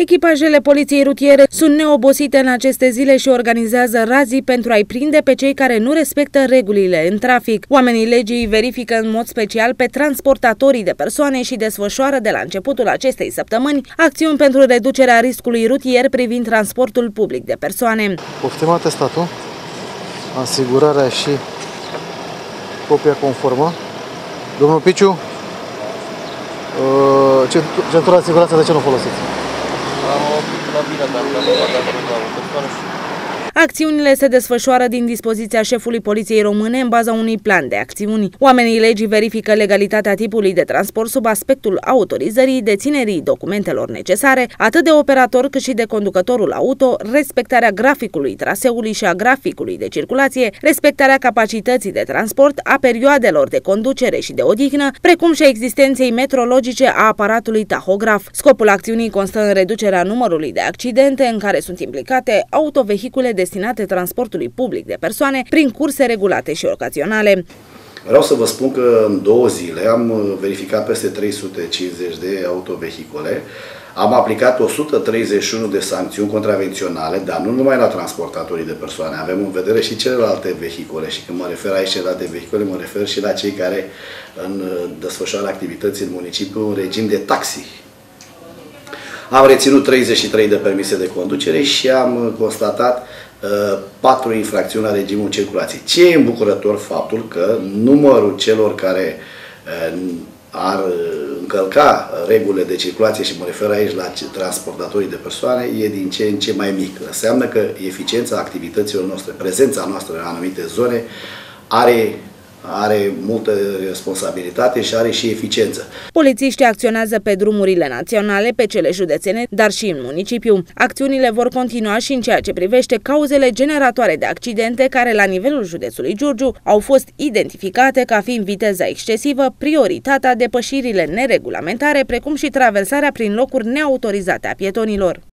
Echipajele poliției rutiere sunt neobosite în aceste zile și organizează razii pentru a-i prinde pe cei care nu respectă regulile în trafic. Oamenii legii verifică în mod special pe transportatorii de persoane și desfășoară de la începutul acestei săptămâni acțiuni pentru reducerea riscului rutier privind transportul public de persoane. Poftim atestatul, asigurarea și copia conformă. Domnul Piciu, uh, centura de siguranță de ce nu folosiți? Am oprit la bine, dar am dat la o persoană și Acțiunile se desfășoară din dispoziția șefului Poliției Române în baza unui plan de acțiuni. Oamenii legii verifică legalitatea tipului de transport sub aspectul autorizării, deținerii documentelor necesare, atât de operator cât și de conducătorul auto, respectarea graficului traseului și a graficului de circulație, respectarea capacității de transport, a perioadelor de conducere și de odihnă, precum și a existenței metrologice a aparatului tahograf. Scopul acțiunii constă în reducerea numărului de accidente în care sunt implicate autovehicule de destinate transportului public de persoane prin curse regulate și ocasionale. Vreau să vă spun că în două zile am uh, verificat peste 350 de autovehicule, am aplicat 131 de sancțiuni contravenționale, dar nu numai la transportatorii de persoane, avem în vedere și celelalte vehicule și când mă refer aici celelalte vehicule, mă refer și la cei care în uh, desfășoară activități în municipiu în regim de taxi. Am reținut 33 de permise de conducere și am uh, constatat Uh, patru infracțiuni la regimul circulației. Ce e îmbucurător faptul că numărul celor care uh, ar încălca regulile de circulație și mă refer aici la transportatorii de persoane, e din ce în ce mai mic. Înseamnă că eficiența activităților noastre, prezența noastră în anumite zone, are are multă responsabilitate și are și eficiență. Polițiștii acționează pe drumurile naționale, pe cele județene, dar și în municipiu. Acțiunile vor continua și în ceea ce privește cauzele generatoare de accidente care la nivelul județului Giurgiu au fost identificate ca fiind viteza excesivă, prioritatea, depășirile neregulamentare, precum și traversarea prin locuri neautorizate a pietonilor.